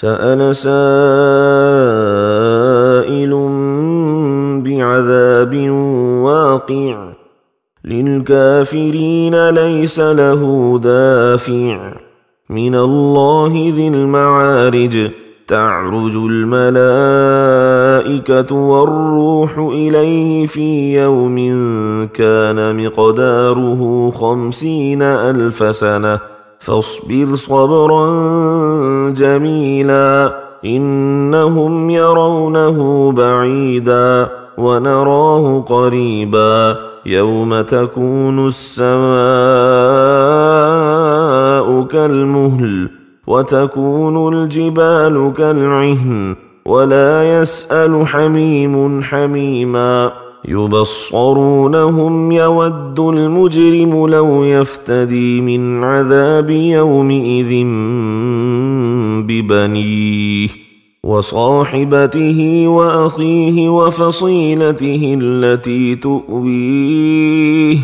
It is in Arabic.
سأل سائل بعذاب واقع. للكافرين ليس له دافع. من الله ذي المعارج. تعرج الملائكة والروح إليه في يوم كان مقداره خمسين ألف سنة. فاصبر صبرا جميلا إنهم يرونه بعيدا ونراه قريبا يوم تكون السماء كالمهل وتكون الجبال كالعهن ولا يسأل حميم حميما يبصرونهم يود المجرم لو يفتدي من عذاب يومئذ ببنيه وصاحبته وأخيه وفصيلته التي تؤويه